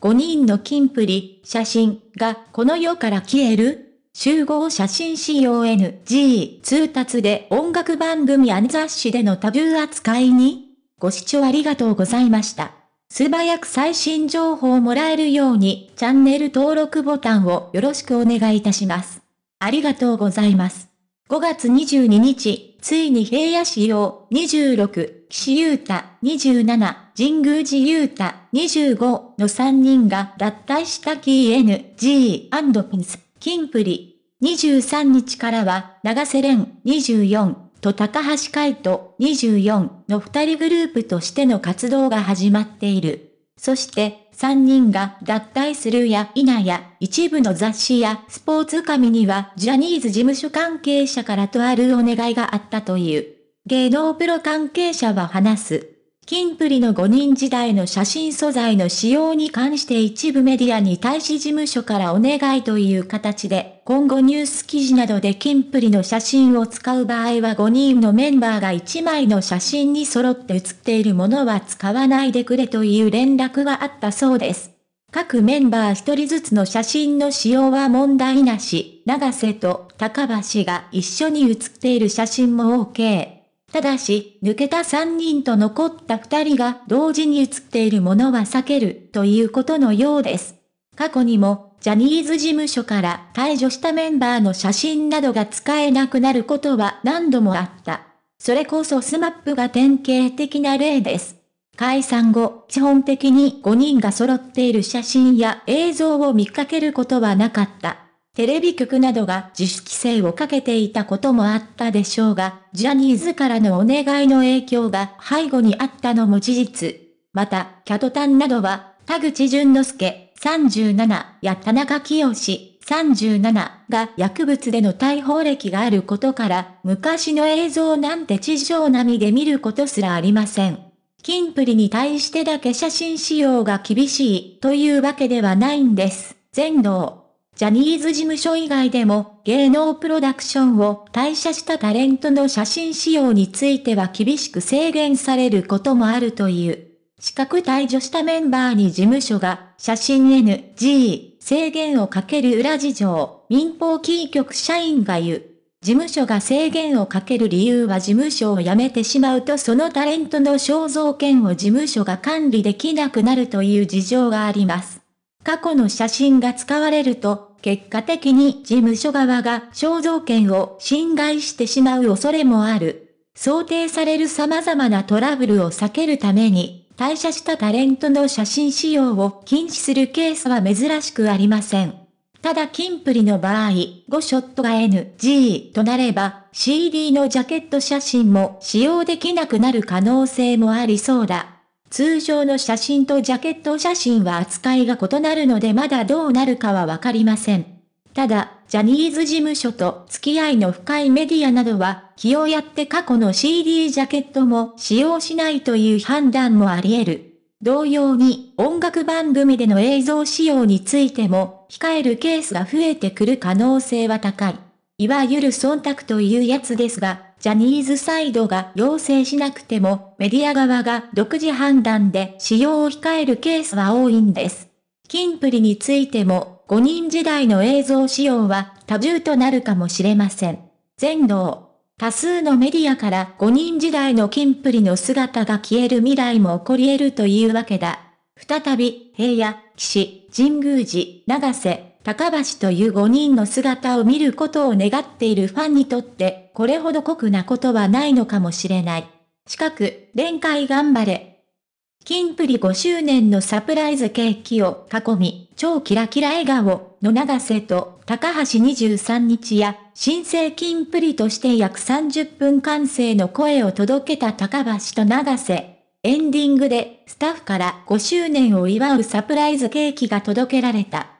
5人のキンプリ、写真がこの世から消える集合写真使用 NG 通達で音楽番組や雑誌でのタブー扱いにご視聴ありがとうございました。素早く最新情報をもらえるようにチャンネル登録ボタンをよろしくお願いいたします。ありがとうございます。5月22日、ついに平野仕様26、岸優太27、神宮寺優太25の3人が脱退したキー NG& ピンス、キンプリ。23日からは、長瀬廉24と高橋海人24の2人グループとしての活動が始まっている。そして、3人が脱退するや否や、一部の雑誌やスポーツ紙にはジャニーズ事務所関係者からとあるお願いがあったという。芸能プロ関係者は話す。キンプリの5人時代の写真素材の使用に関して一部メディアに対し事務所からお願いという形で、今後ニュース記事などでキンプリの写真を使う場合は5人のメンバーが1枚の写真に揃って写っているものは使わないでくれという連絡があったそうです。各メンバー1人ずつの写真の使用は問題なし、長瀬と高橋が一緒に写っている写真も OK。ただし、抜けた3人と残った2人が同時に写っているものは避けるということのようです。過去にも、ジャニーズ事務所から退場したメンバーの写真などが使えなくなることは何度もあった。それこそ SMAP が典型的な例です。解散後、基本的に5人が揃っている写真や映像を見かけることはなかった。テレビ局などが自主規制をかけていたこともあったでしょうが、ジャニーズからのお願いの影響が背後にあったのも事実。また、キャトタンなどは、田口淳之介37や田中清37が薬物での逮捕歴があることから、昔の映像なんて地上並みで見ることすらありません。キンプリに対してだけ写真使用が厳しいというわけではないんです。全能。ジャニーズ事務所以外でも芸能プロダクションを退社したタレントの写真使用については厳しく制限されることもあるという。資格退場したメンバーに事務所が写真 NG 制限をかける裏事情、民放キー局社員が言う。事務所が制限をかける理由は事務所を辞めてしまうとそのタレントの肖像権を事務所が管理できなくなるという事情があります。過去の写真が使われると結果的に事務所側が肖像権を侵害してしまう恐れもある。想定される様々なトラブルを避けるために、退社したタレントの写真使用を禁止するケースは珍しくありません。ただキンプリの場合、5ショットが NG となれば、CD のジャケット写真も使用できなくなる可能性もありそうだ。通常の写真とジャケット写真は扱いが異なるのでまだどうなるかはわかりません。ただ、ジャニーズ事務所と付き合いの深いメディアなどは、気をやって過去の CD ジャケットも使用しないという判断もあり得る。同様に、音楽番組での映像使用についても、控えるケースが増えてくる可能性は高い。いわゆる忖度というやつですが、ジャニーズサイドが要請しなくても、メディア側が独自判断で使用を控えるケースは多いんです。キンプリについても、5人時代の映像使用は多重となるかもしれません。全能。多数のメディアから5人時代のキンプリの姿が消える未来も起こり得るというわけだ。再び、平野、岸、神宮寺、長瀬、高橋という5人の姿を見ることを願っているファンにとって、これほど酷なことはないのかもしれない。近く、連会頑張れ。キンプリ5周年のサプライズケーキを囲み、超キラキラ笑顔の長瀬と高橋23日や、新生キンプリとして約30分間生の声を届けた高橋と長瀬。エンディングでスタッフから5周年を祝うサプライズケーキが届けられた。